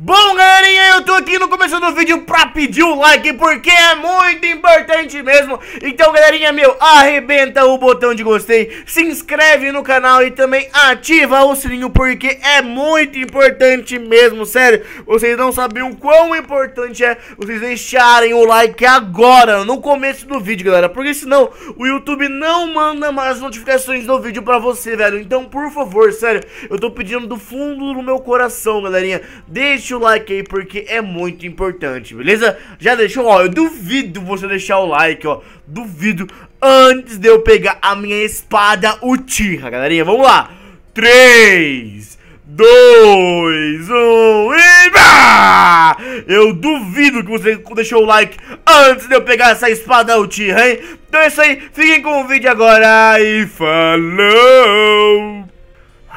Bom, galerinha, eu tô aqui no começo do vídeo pra pedir o like, porque é muito importante mesmo. Então, galerinha, meu, arrebenta o botão de gostei, se inscreve no canal e também ativa o sininho, porque é muito importante mesmo, sério. Vocês não sabiam quão importante é vocês deixarem o like agora, no começo do vídeo, galera. Porque senão o YouTube não manda mais notificações do vídeo pra você, velho. Então, por favor, sério, eu tô pedindo do fundo do meu coração, galerinha, deixe deixa o like aí porque é muito importante, beleza? Já deixou? Ó, eu duvido você deixar o like, ó. Duvido antes de eu pegar a minha espada Uchiha, galerinha. Vamos lá. 3, 2, 1 e... Bah! Eu duvido que você deixou o like antes de eu pegar essa espada Uchiha, hein? Então é isso aí. Fiquem com o vídeo agora e falou!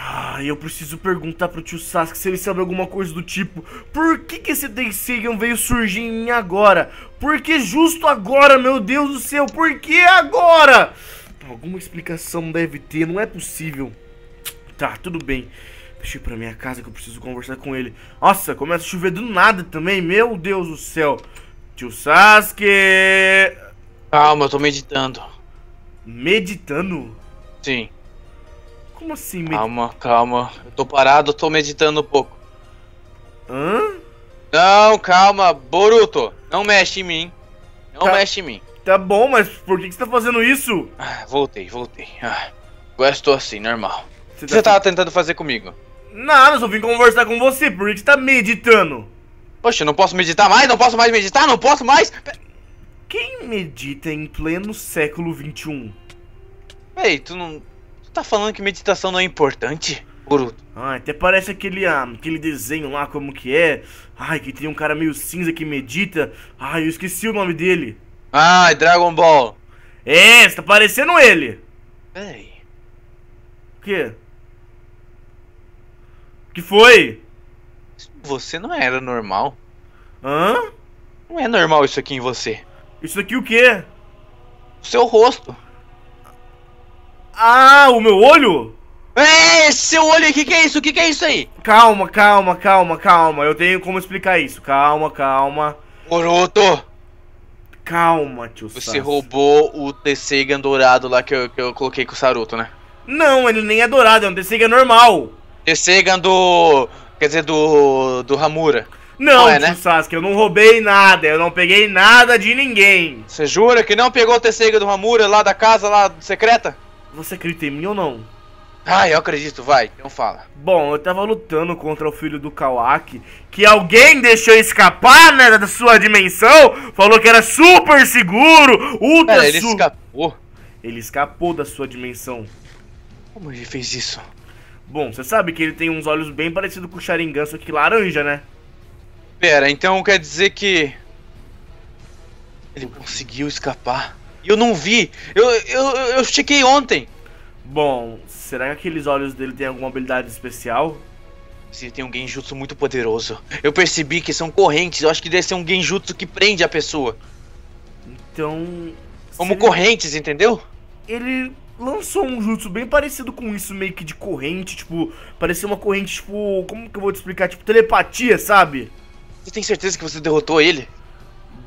Ah, eu preciso perguntar pro tio Sasuke se ele sabe alguma coisa do tipo Por que que esse Tenseigan veio surgir em mim agora? Por que justo agora, meu Deus do céu? Por que agora? Alguma explicação deve ter, não é possível Tá, tudo bem Deixa eu ir pra minha casa que eu preciso conversar com ele Nossa, começa a chover do nada também, meu Deus do céu Tio Sasuke Calma, eu tô meditando Meditando? Sim como assim, med... Calma, calma. Eu tô parado, tô meditando um pouco. Hã? Não, calma, Boruto. Não mexe em mim. Não tá... mexe em mim. Tá bom, mas por que, que você tá fazendo isso? Ah, voltei, voltei. Ah, agora estou assim, normal. Você o que tá você tava tentando fazer comigo? Nada, só vim conversar com você. Por que você tá meditando? Poxa, não posso meditar mais? Não posso mais meditar? Não posso mais? Quem medita em pleno século XXI? Ei, tu não tá falando que meditação não é importante? Boruto. Ah, até parece aquele, ah, aquele desenho lá, como que é. Ai, que tem um cara meio cinza que medita. Ai, eu esqueci o nome dele. Ah, Dragon Ball. É, você tá parecendo ele. Peraí. O quê? O que foi? Você não era normal. Hã? Não é normal isso aqui em você. Isso aqui o quê? O seu rosto. Ah, o meu olho? É, seu olho, o que, que é isso? O que, que é isso aí? Calma, calma, calma, calma. Eu tenho como explicar isso. Calma, calma. Boruto! Calma, tio Você roubou o Tesseigan dourado lá que eu, que eu coloquei com o Saruto, né? Não, ele nem é dourado, é um Tesseigan normal. Tesseigan do... quer dizer, do... do Hamura. Não, não é, né? Sasuke, eu não roubei nada, eu não peguei nada de ninguém. Você jura que não pegou o Tesseigan do Hamura lá da casa lá secreta? Você acredita em mim ou não? Ah, eu acredito, vai, então fala. Bom, eu tava lutando contra o filho do Kawaki, que alguém deixou escapar, né, da sua dimensão, falou que era super seguro, ultra Pera, ele escapou? Ele escapou da sua dimensão. Como ele fez isso? Bom, você sabe que ele tem uns olhos bem parecidos com o Sharingan, só que laranja, né? Pera, então quer dizer que... Ele conseguiu escapar? E eu não vi. Eu, eu, eu chequei ontem. Bom, será que aqueles olhos dele têm alguma habilidade especial? Se tem um genjutsu muito poderoso. Eu percebi que são correntes. Eu acho que deve ser um genjutsu que prende a pessoa. Então. Como correntes, entendeu? Ele lançou um jutsu bem parecido com isso, meio que de corrente, tipo, parecia uma corrente, tipo, como que eu vou te explicar? Tipo, telepatia, sabe? Você tem certeza que você derrotou ele?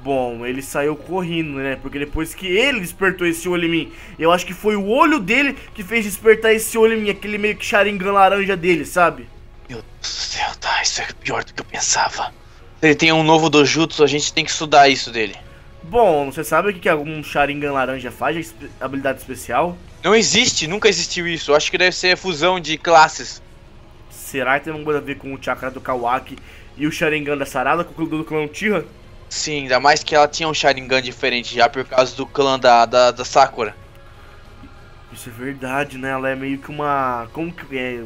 Bom, ele saiu correndo, né? Porque depois que ele despertou esse olho em mim, eu acho que foi o olho dele que fez despertar esse olho em mim, aquele meio que Sharingan laranja dele, sabe? Meu Deus do céu, tá, isso é pior do que eu pensava. Se ele tem um novo Dojutsu, a gente tem que estudar isso dele. Bom, você sabe o que algum Sharingan laranja faz, habilidade especial? Não existe, nunca existiu isso. Eu acho que deve ser a fusão de classes. Será que tem alguma coisa a ver com o chakra do Kawaki e o Sharingan da Sarada, com o do clã Tira? Sim, ainda mais que ela tinha um Sharingan diferente já por causa do clã da, da, da Sakura. Isso é verdade, né? Ela é meio que uma. Como que é?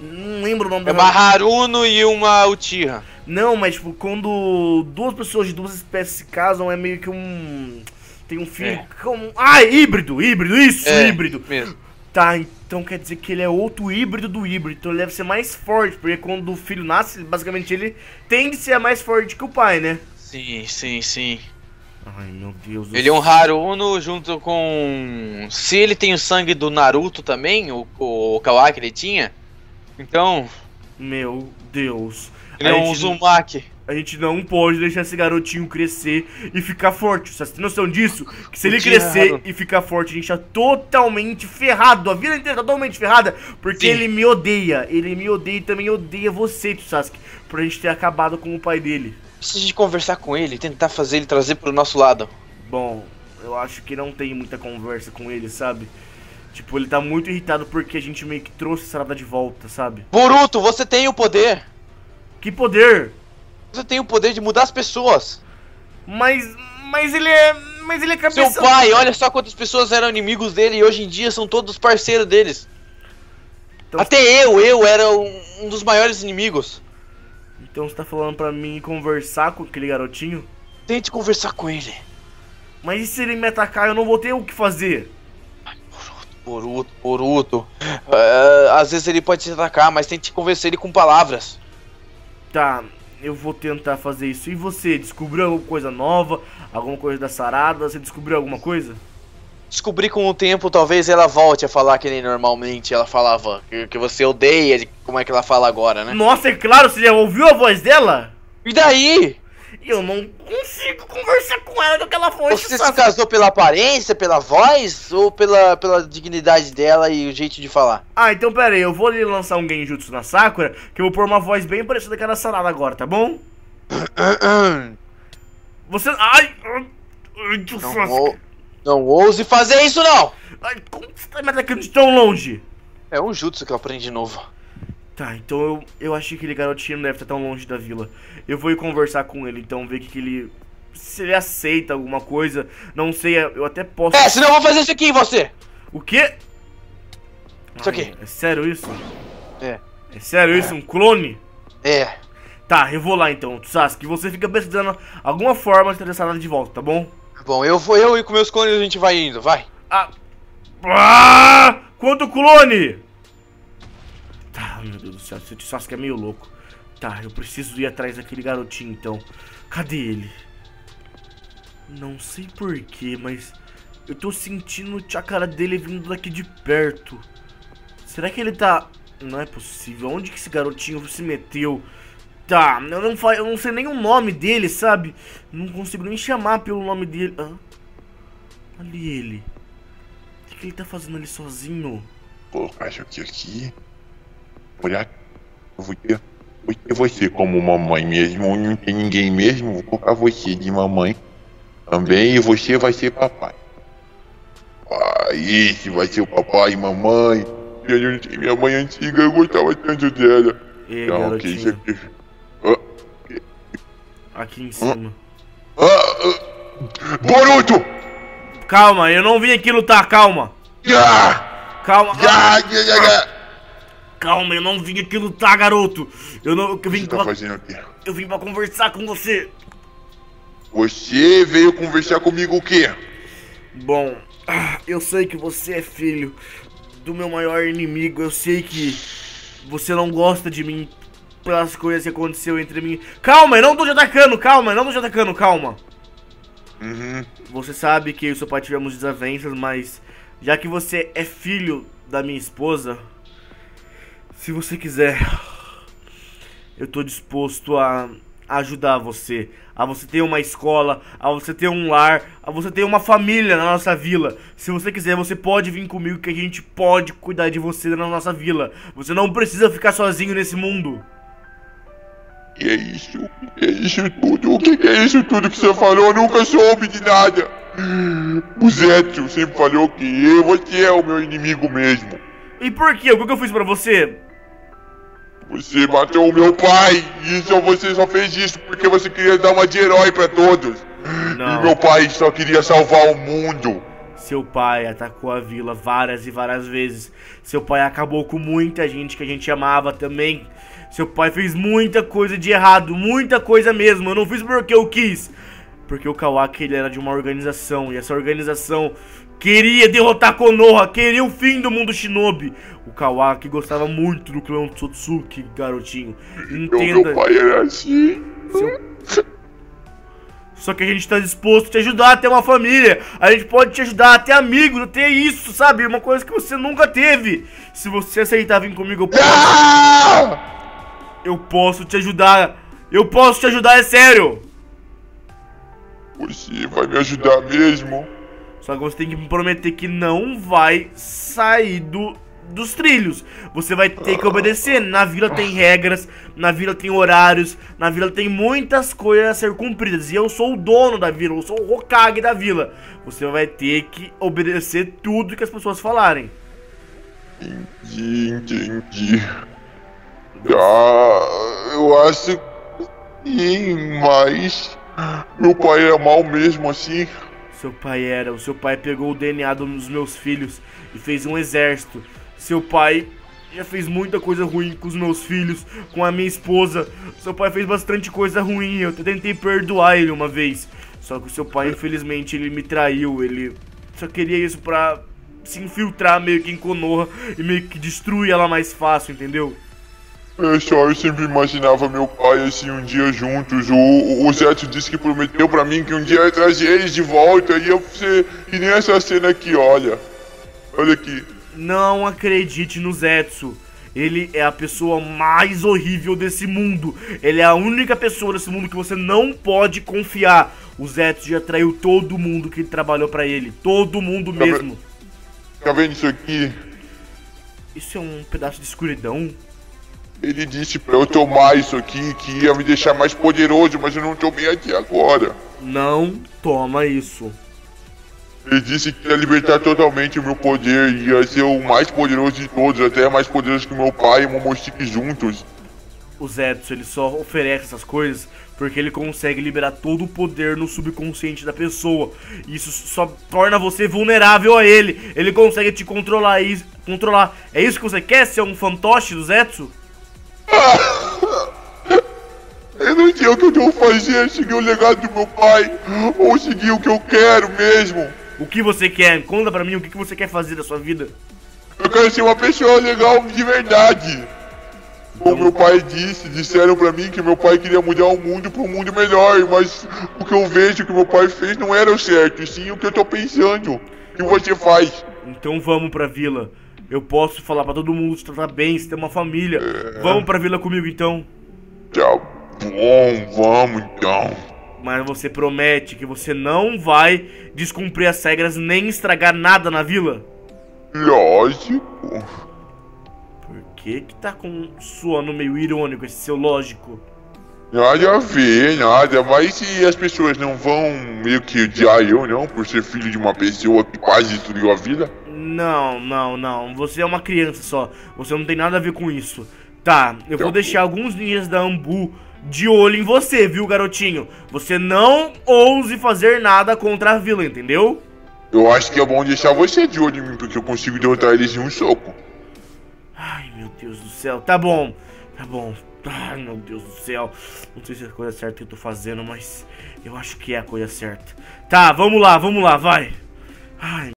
Não lembro o nome é dela. É uma Haruno e uma Uchiha. Não, mas tipo, quando duas pessoas de duas espécies se casam, é meio que um. Tem um filho. É. Com... Ah, híbrido, híbrido, isso, é, híbrido. Mesmo. Tá, então quer dizer que ele é outro híbrido do híbrido. Então ele deve ser mais forte, porque quando o filho nasce, basicamente ele tende a ser mais forte que o pai, né? Sim, sim, sim. Ai, meu Deus do Ele é um Haruno junto com... Se ele tem o sangue do Naruto também, o, o Kawaki ele tinha, então... Meu Deus. Ele é um Uzumaki. A gente não pode deixar esse garotinho crescer e ficar forte. Você tem noção disso? Que se ele crescer e ficar forte, a gente tá totalmente ferrado. A vida inteira tá totalmente ferrada. Porque Sim. ele me odeia. Ele me odeia e também odeia você, Sasuke. Por a gente ter acabado com o pai dele. Precisa de conversar com ele, tentar fazer ele trazer pro nosso lado. Bom, eu acho que não tem muita conversa com ele, sabe? Tipo, ele tá muito irritado porque a gente meio que trouxe essa Sarada de volta, sabe? Boruto, você tem o poder! Que poder? Você tem o poder de mudar as pessoas. Mas. Mas ele é. Mas ele é cabeça. Seu pai, olha só quantas pessoas eram inimigos dele e hoje em dia são todos parceiros deles. Então, Até eu, eu era um, dos maiores inimigos. Então você tá falando pra mim conversar com aquele garotinho? Tente conversar com ele. Mas e se ele me atacar, eu não vou ter o que fazer? Boruto, Boruto. Uh, às vezes ele pode te atacar, mas tente convencer ele com palavras. Tá, eu vou tentar fazer isso. E você, descobriu alguma coisa nova? Alguma coisa da sarada? Você descobriu alguma coisa? Descobri com o tempo, talvez ela volte a falar que nem normalmente ela falava. Que, que você odeia, como é que ela fala agora, né? Nossa, é claro, você já ouviu a voz dela? E daí? eu não consigo conversar com ela daquela forma. Você se casou pela aparência, pela voz ou pela, pela dignidade dela e o jeito de falar? Ah, então pera aí, eu vou ali lançar um genjutsu na Sakura, que eu vou pôr uma voz bem parecida com a da Sarada agora, tá bom? Você... Ai... Não, ou... não ouse fazer isso não! Ai, como você tá me atacando de tão longe? É um jutsu que eu aprendi de novo. Tá, então eu, eu achei que aquele garotinho não deve estar tão longe da vila. Eu vou ir conversar com ele, então, ver que, que ele. Se ele aceita alguma coisa. Não sei, eu até posso. É, senão eu vou fazer isso aqui em você! O quê? Isso aqui. é sério isso? É. É sério isso? Um clone? É. Tá, eu vou lá então, Sasuke. Você fica pesquisando alguma forma de trazer essa nada de volta, tá bom? Bom, eu vou eu e com meus clones a gente vai indo, vai. Ah! ah quanto clone! Tá, meu Deus do céu, esse Sasuke é meio louco. Tá, eu preciso ir atrás daquele garotinho então. Cadê ele? Não sei porquê, mas eu tô sentindo a cara dele vindo daqui de perto. Será que ele tá... Não é possível. Onde que esse garotinho se meteu? Tá, eu não, fa... eu não sei nem o nome dele, sabe? Não consigo nem chamar pelo nome dele. Ah, ali ele. O que, que ele tá fazendo ali sozinho? Pô, acho que aqui olhar, eu vou ter, vou ter você como mamãe mesmo, não tem ninguém mesmo, vou colocar você de mamãe também e você vai ser papai. Ah, esse vai ser o papai e mamãe. Minha mãe antiga, eu gostava tanto dela. E então, que isso aqui. Ah, aqui em cima. Ah, ah, Boruto! Calma, eu não vim aqui lutar, calma. Ah, calma. Ah, ah, Calma, eu não vim aqui lutar, garoto. Eu não. Eu vim tá pra, aqui? Eu vim pra conversar com você. Você veio conversar comigo o quê? Bom, eu sei que você é filho do meu maior inimigo. Eu sei que você não gosta de mim pelas coisas que aconteceu entre mim. Calma, eu não tô te atacando, calma, eu não tô te atacando, calma. Uhum. Você sabe que eu e seu pai tivemos desavenças, mas já que você é filho da minha esposa, se você quiser, eu tô disposto a ajudar você. A você ter uma escola, a você ter um lar, a você ter uma família na nossa vila. Se você quiser, você pode vir comigo que a gente pode cuidar de você na nossa vila. Você não precisa ficar sozinho nesse mundo. E é isso? É isso tudo? O que é isso tudo que você falou? Eu nunca soube de nada. O Zetsu sempre falou que eu, você é o meu inimigo mesmo. E por quê? O que eu fiz pra você? Você matou o meu pai e só você só fez isso porque você queria dar uma de herói para todos. Não. E meu pai só queria salvar o mundo. Seu pai atacou a vila várias e várias vezes. Seu pai acabou com muita gente que a gente amava também. Seu pai fez muita coisa de errado, muita coisa mesmo. Eu não fiz porque eu quis. Porque o Kawaki ele era de uma organização e essa organização queria derrotar Konoha, queria o fim do mundo shinobi. O Kawaki gostava muito do clã Tsutsuki, garotinho. Entenda. Meu pai era assim. Seu... Só que a gente tá disposto a te ajudar a ter uma família. A gente pode te ajudar a ter amigos, a ter isso, sabe? Uma coisa que você nunca teve. Se você aceitar vir comigo, eu posso. Ah! Eu posso te ajudar. Eu posso te ajudar, é sério. Você vai me ajudar mesmo? Só que você tem que me prometer que não vai sair do, dos trilhos. Você vai ter que obedecer. Na vila tem regras, na vila tem horários, na vila tem muitas coisas a ser cumpridas. E eu sou o dono da vila, eu sou o Hokage da vila. Você vai ter que obedecer tudo que as pessoas falarem. Entendi, entendi. Ah, sim, mas meu pai é mal mesmo assim. Seu pai era, o seu pai pegou o DNA dos meus filhos e fez um exército. Seu pai já fez muita coisa ruim com os meus filhos, com a minha esposa. Seu pai fez bastante coisa ruim. Eu tentei perdoar ele uma vez. Só que o seu pai, infelizmente, ele me traiu. Ele só queria isso pra se infiltrar meio que em Konoha e meio que destruir ela mais fácil, entendeu? Só, eu sempre imaginava meu pai assim um dia juntos. O, o, Zeto disse que prometeu pra mim que um dia ia trazer eles de volta. E eu ser que nem essa cena aqui, olha. Olha aqui. Não acredite no Zetsu. Ele é a pessoa mais horrível desse mundo. Ele é a única pessoa desse mundo que você não pode confiar. O Zetsu já traiu todo mundo que trabalhou pra ele. Todo mundo Tá mesmo. Tá vendo isso aqui? Isso é um pedaço de escuridão? Ele disse pra eu tomar isso aqui, que ia me deixar mais poderoso, mas eu não tomei até agora. Não toma isso. Ele disse que ia libertar totalmente o meu poder, ia ser o mais poderoso de todos, até mais poderoso que meu pai e o Momoshiki juntos. O Zetsu, ele só oferece essas coisas porque ele consegue liberar todo o poder no subconsciente da pessoa. Isso só torna você vulnerável a ele. Ele consegue te controlar e controlar. É isso que você quer? Ser um fantoche do Zetsu? Eu não sei o que eu devo fazer, seguir o legado do meu pai, ou seguir o que eu quero mesmo. O que você quer? Conta pra mim o que você quer fazer da sua vida. Eu quero ser uma pessoa legal de verdade. Como meu pai disse, disseram pra mim que meu pai queria mudar o mundo para um mundo melhor, mas o que eu vejo que meu pai fez não era o certo, e sim o que eu tô pensando. O que você faz? Então vamos pra vila. Eu posso falar pra todo mundo se tratar bem, se ter uma família. Vamos pra vila comigo então. Tá bom, vamos então. Mas você promete que você não vai descumprir as regras nem estragar nada na vila? Lógico. Por que que tá com suando meio irônico esse seu lógico? Nada a ver, nada. Mas se as pessoas não vão meio que odiar eu, não, por ser filho de uma pessoa que quase destruiu a vida? Não, não, não. Você é uma criança só. Você não tem nada a ver com isso. Tá, eu vou Tá. deixar alguns ninjas da Ambu de olho em você, viu, garotinho? Você não ouse fazer nada contra a vila, entendeu? Eu acho que é bom deixar você de olho em mim, porque eu consigo derrotar eles em um soco. Ai, meu Deus do céu. Tá bom, tá bom. Ai, meu Deus do céu. Não sei se é a coisa certa que eu tô fazendo, mas eu acho que é a coisa certa. Tá, vamos lá, vamos lá, vai. Ai,